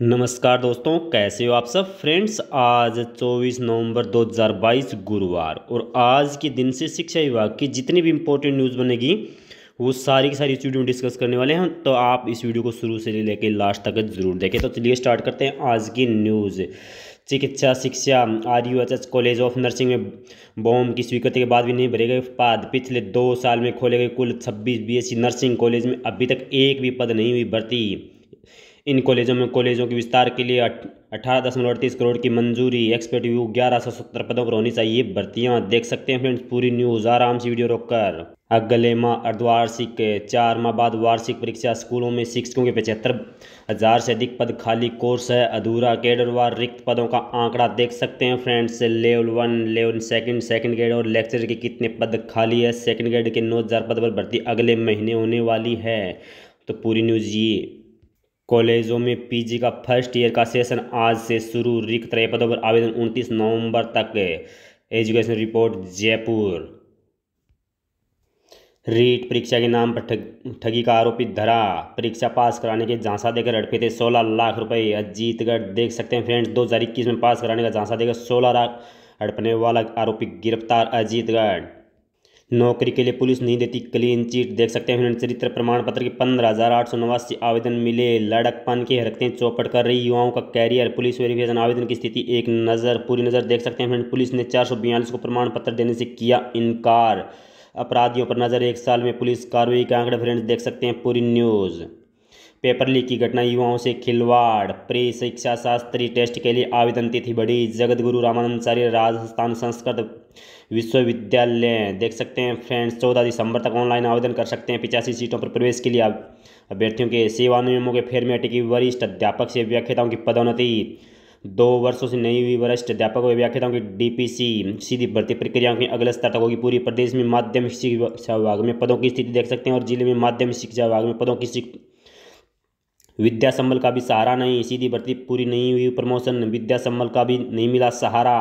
नमस्कार दोस्तों, कैसे हो आप सब? फ्रेंड्स आज 24 नवंबर 2022 गुरुवार और आज के दिन से शिक्षा विभाग की जितनी भी इम्पोर्टेंट न्यूज़ बनेगी, वो सारी की सारी इस वीडियो में डिस्कस करने वाले हैं। तो आप इस वीडियो को शुरू से लेकर लास्ट तक ज़रूर देखें। तो चलिए स्टार्ट करते हैं आज की न्यूज़ चिकित्सा, शिक्षा R U H S college of nursing में बॉम की स्वीकृति के बाद भी नहीं भरे गए पद। पिछले दो साल में खोले गए कुल छब्बीस B S C nursing college में अभी तक एक भी पद नहीं हुई भर्ती। इन कॉलेजों में कॉलेजों के विस्तार के लिए अठारह दशमलव अड़तीस करोड़ की मंजूरी, एक्सपर्ट व्यू ग्यारह सौ सत्तर पदों पर होनी चाहिए। भर्तियाँ देख सकते हैं फ्रेंड्स, पूरी न्यूज़, आराम से वीडियो रोककर। अगले माह अर्धवार्षिक चार माह बाद वार्षिक परीक्षा स्कूलों में शिक्षकों के पचहत्तर हज़ार से अधिक पद खाली कोर्स है। अधूरा कैडरवार रिक्त पदों का आंकड़ा देख सकते हैं friends, level one, level second second grade और लेक्चर के कितने पद खाली है। सेकंड ग्रेड के नौ हज़ार पद पर भर्ती अगले महीने होने वाली है। तो पूरी न्यूज़ ये। कॉलेजों में पीजी का फ़र्स्ट ईयर का सेशन आज से शुरू। रिक्त रहे पदों पर आवेदन उनतीस नवंबर तक। Education report, Jaipur. रीट परीक्षा के नाम पर ठग का आरोपी धरा। परीक्षा पास कराने के झांसा देकर हड़पे थे सोलह लाख रुपए। अजीतगढ़ देख सकते हैं फ्रेंड्स, दो हज़ार इक्कीस में पास कराने का झांसा देकर सोलह लाख अड़पने वाला आरोपी गिरफ़्तार। अजीतगढ़ नौकरी के लिए पुलिस नहीं देती। क्लीन चिट, देख सकते हैं चरित्र प्रमाण पत्र के पंद्रह हज़ार आठ सौ नवासी आवेदन मिले। लड़कपन की हरकतें चौपट कर रही युवाओं का कैरियर पुलिस वेरिफिकेशन आवेदन की स्थिति एक नज़र, पूरी नज़र देख सकते हैं पुलिस ने चार सौ बयालीस को प्रमाण पत्र देने से किया इनकार। अपराधियों पर नज़र, एक साल में पुलिस कार्रवाई के आंकड़े फ्रेंड्स देख सकते हैं पूरी न्यूज़ पेपर लीक की घटना युवाओं से खिलवाड़ प्री शिक्षा शास्त्री टेस्ट के लिए आवेदन तिथि बढ़ी। जगत गुरु रामानंदाचार्य राजस्थान संस्कृत विश्वविद्यालय। देख सकते हैं फ्रेंड्स, चौदह दिसंबर तक ऑनलाइन आवेदन कर सकते हैं। पिचासी सीटों पर प्रवेश के लिए अभ्यर्थियों के सेवा नियमों के फेर में अटकी वरिष्ठ अध्यापक से व्याख्याताओं की पदोन्नति। दो वर्षों से नई हुई वरिष्ठ अध्यापक और व्याख्याताओं की डीपीसी। सीधी भर्ती प्रक्रिया की अगले स्तर तक होगी। पूरी प्रदेश में माध्यमिक शिक्षा विभाग में पदों की स्थिति देख सकते हैं और ज़िले में माध्यमिक शिक्षा विभाग में पदों की विद्या संबल का भी सहारा नहीं, सीधी भर्ती पूरी नहीं हुई, प्रमोशन विद्या संबल का भी नहीं मिला सहारा।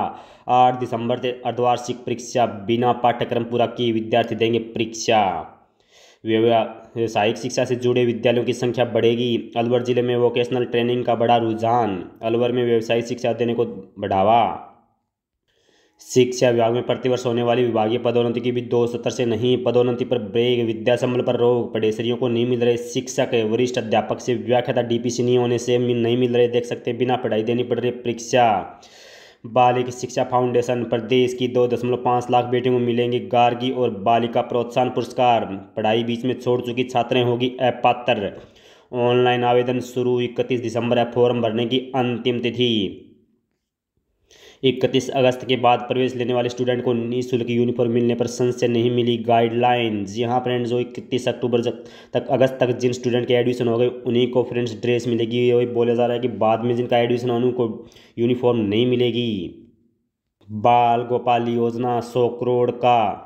आठ दिसंबर से अर्धवार्षिक परीक्षा, बिना पाठ्यक्रम पूरा किए विद्यार्थी देंगे परीक्षा। व्यावसायिक शिक्षा से जुड़े विद्यालयों की संख्या बढ़ेगी। अलवर ज़िले में वोकेशनल ट्रेनिंग का बड़ा रुझान, अलवर में व्यवसायिक शिक्षा देने को बढ़ावा शिक्षा विभाग में प्रतिवर्ष होने वाली विभागीय पदोन्नति की भी दो सत्र से नहीं, पदोन्नति पर ब्रेक विद्या संबल पर रोक पढ़ेसरियों को नहीं मिल रहे शिक्षक वरिष्ठ अध्यापक से व्याख्याता डीपीसी नहीं होने से नहीं मिल रहे, देख सकते बिना पढ़ाई देनी पड़ रही परीक्षा। बालिक शिक्षा फाउंडेशन, प्रदेश की दो दशमलव पाँच लाख बेटियों को मिलेंगे गार्गी और बालिका प्रोत्साहन पुरस्कार। पढ़ाई बीच में छोड़ चुकी छात्राएँ होगी अपात्र। ऑनलाइन आवेदन शुरू इकतीस दिसंबर है, फॉर्म भरने की अंतिम तिथि। इकतीस अगस्त के बाद प्रवेश लेने वाले स्टूडेंट को निःशुल्क यूनिफॉर्म मिलने पर संशय नहीं मिली गाइडलाइन जी हाँ फ्रेंड्स जो इकतीस अक्टूबर तक अगस्त तक जिन स्टूडेंट के एडमिशन हो गए, उन्हीं को फ्रेंड्स ड्रेस मिलेगी। वही बोला जा रहा है कि बाद में जिनका एडमिशन होने को यूनिफॉर्म नहीं मिलेगी। बाल गोपाल योजना सौ करोड़ का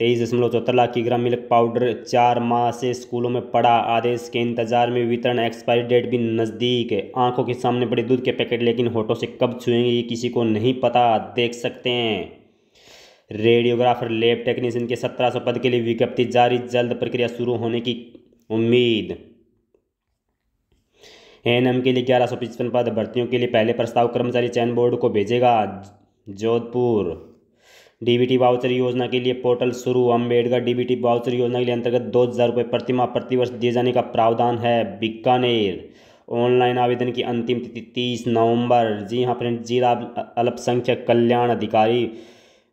तेईस दशमलव चौहत्तर लाख की ग्राम मिल्क पाउडर चार माह से स्कूलों में पड़ा आदेश के इंतज़ार में वितरण एक्सपायरी डेट भी नज़दीक है। आँखों के सामने बड़े दूध के पैकेट, लेकिन होठों से कब छुएँगे ये किसी को नहीं पता। देख सकते हैं। रेडियोग्राफर, लैब टेक्नीशियन के सत्रह सौ पद के लिए विज्ञप्ति जारी। जल्द प्रक्रिया शुरू होने की उम्मीद। एनएम के लिए ग्यारह सौ पचपन पद, भर्तियों के लिए पहले प्रस्ताव कर्मचारी चयन बोर्ड को भेजेगा जोधपुर। डीबीटी वाउचर योजना के लिए पोर्टल शुरू। अंबेडकर डीबीटी वाउचर योजना के लिए अंतर्गत दो हज़ार रुपये प्रतिमा प्रतिवर्ष दिए जाने का प्रावधान है। बीकानेर, ऑनलाइन आवेदन की अंतिम तिथि तीस नवंबर। जी हाँ फ्रेंड जिला अल्पसंख्यक कल्याण अधिकारी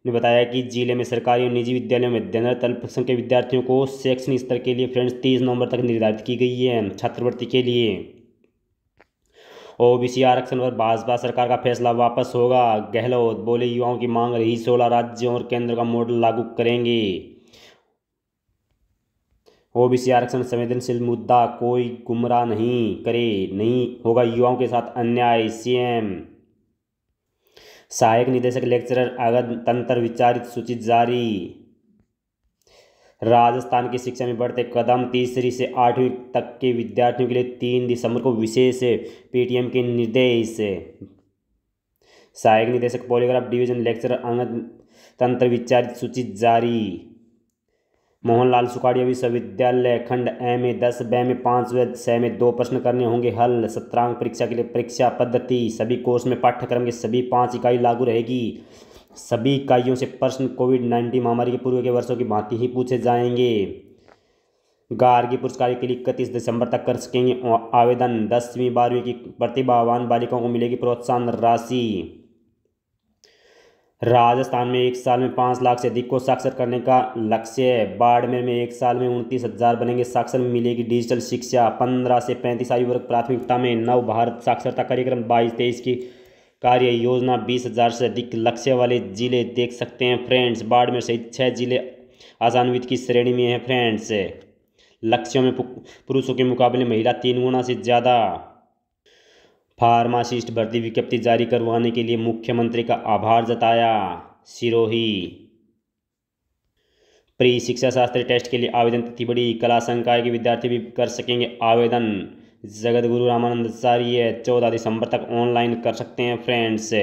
ने बताया कि ज़िले में सरकारी और निजी विद्यालयों में अध्ययनरत अल्पसंख्यक विद्यार्थियों को शैक्षणिक स्तर के लिए फ्रेंड्स तीस नवंबर तक निर्धारित की गई है छात्रवृत्ति के लिए। ओबीसी आरक्षण पर भाजपा सरकार का फैसला वापस होगा। गहलोत बोले, युवाओं की मांग रही, सोलह राज्यों और केंद्र का मॉडल लागू करेंगे। ओबीसी आरक्षण संवेदनशील मुद्दा कोई गुमराह नहीं करे, नहीं होगा। युवाओं के साथ अन्याय, सीएम। सहायक निदेशक लेक्चरर अगध तंत्र विचारित सूची जारी। राजस्थान की शिक्षा में बढ़ते कदम तीसरी से आठवीं तक के विद्यार्थियों के लिए तीन दिसंबर को विशेष पीटीएम के निर्देश। सहायक निदेशक, पॉलीग्राफ डिवीज़न लेक्चर अंग तंत्र विचारित सूची जारी। मोहनलाल सुखाड़िया विश्वविद्यालय खंड ए में दस, ब में पाँच, व स में दो प्रश्न करने होंगे। हल सत्रांक परीक्षा के लिए परीक्षा पद्धति, सभी कोर्स में पाठ्यक्रम की सभी पाँच इकाई लागू रहेगी। सभी इकाइयों से प्रश्न कोविड नाइन्टीन महामारी के पूर्व के वर्षों की भांति ही पूछे जाएँगे। गार्गी पुरस्कार के लिए इकतीस दिसंबर तक कर सकेंगे। आवेदन दसवीं बारहवीं की प्रतिभावान बालिकाओं को मिलेगी प्रोत्साहन राशि। राजस्थान में एक साल में पाँच लाख से अधिक को साक्षर करने का लक्ष्य है। बाड़मेर में एक साल में उनतीस हज़ार बनेंगे साक्षर। मिलेगी डिजिटल शिक्षा। पंद्रह से पैंतीस आयु वर्ग प्राथमिकता में नव भारत साक्षरता कार्यक्रम। बाईस तेईस की कार्य योजना। बीस हज़ार से अधिक लक्ष्य वाले ज़िले देख सकते हैं फ्रेंड्स। बाड़मेर सहित छः ज़िले आसान्वित की श्रेणी में हैं फ्रेंड्स। लक्ष्यों में पुरुषों के मुकाबले महिला तीन गुना से ज़्यादा फार्मासिस्ट भर्ती विज्ञप्ति जारी करवाने के लिए मुख्यमंत्री का आभार जताया। सिरोही। प्री शिक्षा शास्त्री टेस्ट के लिए आवेदन तिथि बड़ी कला संकाय के विद्यार्थी भी कर सकेंगे आवेदन। जगत गुरु रामानंद आचार्य, चौदह दिसंबर तक ऑनलाइन कर सकते हैं फ्रेंड्स।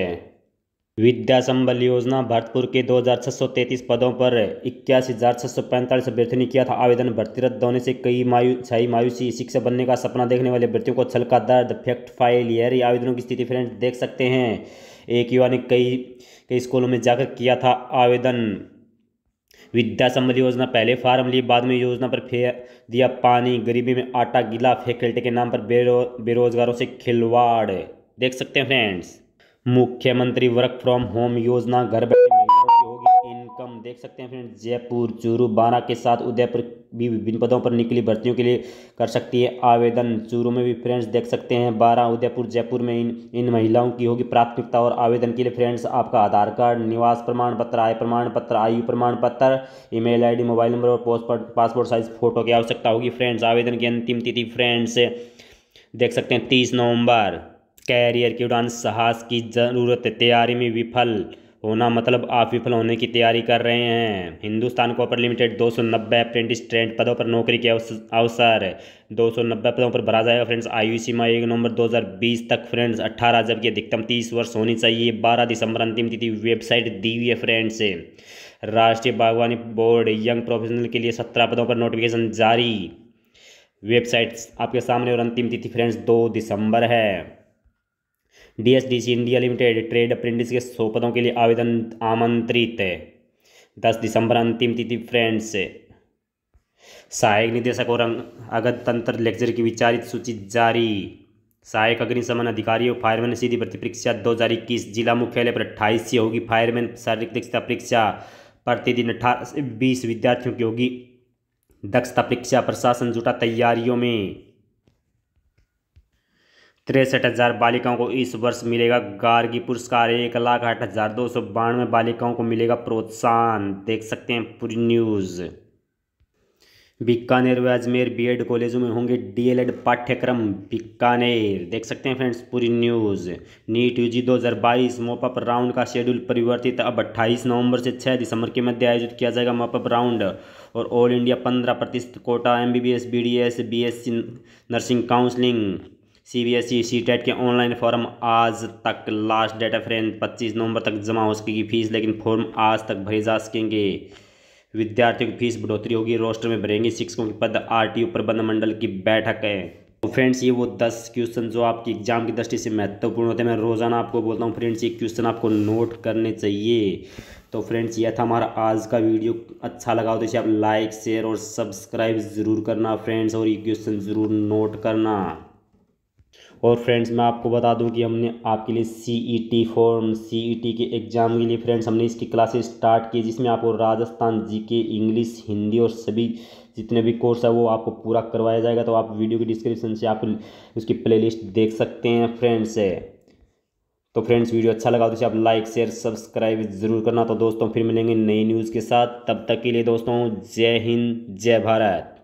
विद्या संबल योजना भरतपुर के दो हज़ार छः सौ तैंतीस पदों पर इक्यासी हज़ार छः सौ पैंतालीस अभ्यर्थियों ने किया था आवेदन। भर्ती रद्द होने से कई मायू, छाई मायूसी शिक्षक बनने का सपना देखने वाले अभ्यर्थियों को छल का दर्द, फैक्ट फ़ाइल यह आवेदनों की स्थिति फ्रेंड्स देख सकते हैं। एक युवा ने कई कई स्कूलों में जाकर किया था आवेदन। विद्या संबल योजना पहले फार्म लिए, बाद में योजना पर फेर दिया पानी। गरीबी में आटा गिला, फैकल्टी के नाम पर बेरो, बेरोजगारों से खिलवाड़। देख सकते हैं फ्रेंड्स। मुख्यमंत्री वर्क फ्रॉम होम योजना, घर बैठे महिलाओं की होगी इनकम। देख सकते हैं फ्रेंड्स, जयपुर चूरू बारा के साथ उदयपुर भी विभिन्न पदों पर निकली भर्तियों के लिए कर सकती है आवेदन। चूरू में भी फ्रेंड्स देख सकते हैं बारह उदयपुर, जयपुर में इन इन महिलाओं की होगी प्राथमिकता और आवेदन के लिए फ्रेंड्स, आपका आधार कार्ड, निवास प्रमाण पत्र, आय प्रमाण पत्र, आयु प्रमाण पत्र, ईमेल आईडी, मोबाइल नंबर और पोस्ट पासपोर्ट साइज़ फ़ोटो की आवश्यकता होगी फ्रेंड्स। आवेदन की अंतिम तिथि फ्रेंड्स, देख सकते हैं, तीस नवंबर। कैरियर की उड़ान साहस की ज़रूरत, तैयारी में विफल होना मतलब आप विफल होने की तैयारी कर रहे हैं। हिंदुस्तान कॉपर लिमिटेड दो सौ नब्बे अप्रेंटिस ट्रेंड पदों पर नौकरी के अवसर। दो सौ नब्बे पदों पर भरा जाएगा फ्रेंड्स आयु सीमा एक नवंबर 2020 तक फ्रेंड्स अट्ठारह जबकि अधिकतम तीस वर्ष होनी चाहिए। बारह दिसंबर अंतिम तिथि, वेबसाइट दी हुई है फ्रेंड्स। राष्ट्रीय बागवानी बोर्ड यंग प्रोफेशनल के लिए सत्रह पदों पर नोटिफिकेशन जारी। वेबसाइट्स आपके सामने और अंतिम तिथि फ्रेंड्स दो दिसंबर है। DSDC India limited trade apprentice के सौ पदों के लिए आवेदन आमंत्रित है। दस दिसंबर अंतिम तिथि, फ्रेंड्स। सहायक निदेशक और अगत तंत्र लेक्चर की विचारित सूची जारी। सहायक अग्निशमन अधिकारी और फायरमैन सीधी भर्ती परीक्षा दो हज़ार इक्कीस, जिला मुख्यालय पर अट्ठाईस से होगी फायरमैन शारीरिक दक्षता परीक्षा। प्रतिदिन अठारह से बीस विद्यार्थियों की होगी दक्षता परीक्षा। प्रशासन जुटा तैयारियों में। तिरसठ हज़ार बालिकाओं को इस वर्ष मिलेगा गार्गी पुरस्कार, एक लाख आठ हज़ार दो सौ बानवे बालिकाओं को मिलेगा प्रोत्साहन। देख सकते हैं पूरी न्यूज़। बीकानेर व अजमेर बीएड कॉलेजों में होंगे डीएलएड पाठ्यक्रम। बीकानेर, देख सकते हैं फ्रेंड्स पूरी news. NEET U UG 2022 mop up round का शेड्यूल परिवर्तित। अब 28 नवंबर से 6 दिसंबर के मध्य आयोजित किया जाएगा मोपअप राउंड। और ऑल इंडिया 15 प्रतिशत quota M B B S B D S B S C nursing counselling C B S E C TET के ऑनलाइन फॉर्म आज तक लास्ट डेट फ्रेंड पच्चीस नवंबर तक जमा हो सकेगी फ़ीस लेकिन फॉर्म आज तक भरे जा सकेंगे। विद्यार्थियों की फ़ीस बढ़ोतरी होगी रोस्टर में भरेंगे शिक्षकों के पद आर टी प्रबंध मंडल की बैठक है। तो फ्रेंड्स ये वो दस क्वेश्चन जो आपकी एग्ज़ाम की दृष्टि से महत्वपूर्ण होते हैं, मैं रोज़ाना आपको बोलता हूँ फ्रेंड्स ये क्वेश्चन आपको नोट करने चाहिए। तो फ्रेंड्स यह था हमारा आज का वीडियो अच्छा लगा हो तो इसे आप लाइक शेयर और सब्सक्राइब ज़रूर करना फ्रेंड्स और ये क्वेश्चन ज़रूर नोट करना। और फ्रेंड्स मैं आपको बता दूँ कि हमने आपके लिए C E T form C E T के एग्ज़ाम के लिए फ्रेंड्स हमने इसकी क्लासेस स्टार्ट की, जिसमें आपको राजस्थान जी के इंग्लिश हिंदी और सभी जितने भी कोर्स है, वो आपको पूरा करवाया जाएगा। तो आप वीडियो के डिस्क्रिप्शन से आप उसकी प्लेलिस्ट देख सकते हैं फ्रेंड्स है तो फ्रेंड्स वीडियो अच्छा लगा तो इसे आप लाइक शेयर सब्सक्राइब ज़रूर करना। तो दोस्तों, फिर मिलेंगे नई न्यूज़ के साथ। तब तक के लिए दोस्तों, जय हिंद, जय भारत।